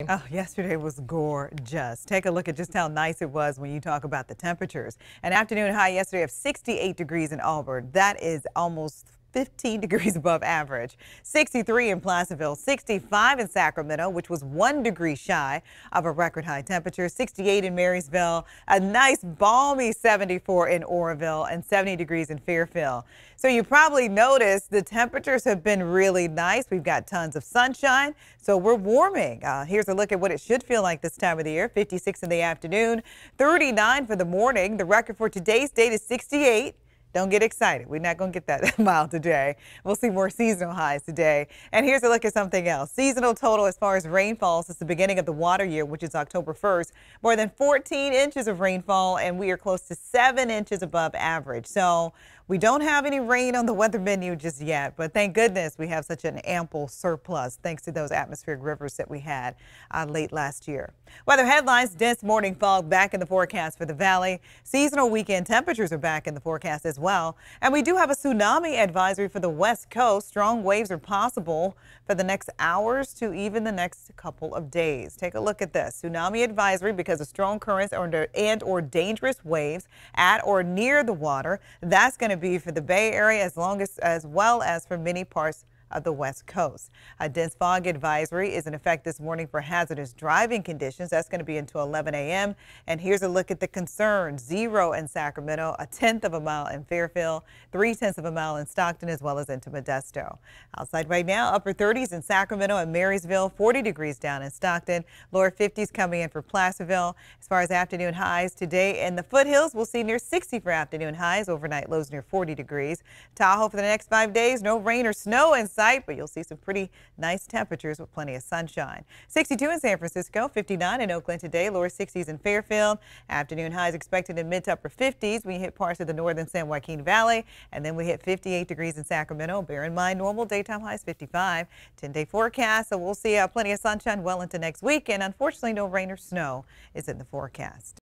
Oh, yesterday was gorgeous. Take a look at just how nice it was when you talk about the temperatures. An afternoon high yesterday of 68 degrees in Auburn. That is almost 15 degrees above average. 63 in Placerville, 65 in Sacramento, which was one degree shy of a record high temperature, 68 in Marysville, a nice balmy 74 in Oroville, and 70 degrees in Fairfield. So you probably noticed the temperatures have been really nice. We've got tons of sunshine, so we're warming. Uh, here's a look at what it should feel like this time of the year. 56 in the afternoon, 39 for the morning. The record for today's date is 68. Don't get excited. We're not going to get that mild today. We'll see more seasonal highs today. And here's a look at something else. Seasonal total as far as rainfall since the beginning of the water year, which is October 1st. More than 14 inches of rainfall, and we are close to 7 inches above average. So we don't have any rain on the weather menu just yet, but thank goodness we have such an ample surplus thanks to those atmospheric rivers that we had uh, late last year. Weather headlines, dense morning fog back in the forecast for the valley. Seasonal weekend temperatures are back in the forecast as well. And we do have a tsunami advisory for the west coast. Strong waves are possible for the next hours to even the next couple of days. Take a look at this. Tsunami advisory because of strong currents or and or dangerous waves at or near the water. That's going to be for the Bay Area as long as as well as for many parts of the west coast. A dense fog advisory is in effect this morning for hazardous driving conditions. That's going to be until 11 a.m. And here's a look at the concerns. Zero in Sacramento, a tenth of a mile in Fairfield, three tenths of a mile in Stockton, as well as into Modesto. Outside right now, upper 30s in Sacramento and Marysville, 40 degrees down in Stockton, lower 50s coming in for Placerville. As far as afternoon highs today in the foothills, we'll see near 60 for afternoon highs, overnight lows near 40 degrees. Tahoe for the next five days, no rain or snow in sight, but you'll see some pretty nice temperatures with plenty of sunshine. 62 in San Francisco, 59 in Oakland today, lower 60s in Fairfield. Afternoon highs expected in mid to upper 50s. We hit parts of the northern San Joaquin Valley, and then we hit 58 degrees in Sacramento. Bear in mind, normal daytime highs 55. 10-day forecast, so we'll see uh, plenty of sunshine well into next week, and unfortunately, no rain or snow is in the forecast.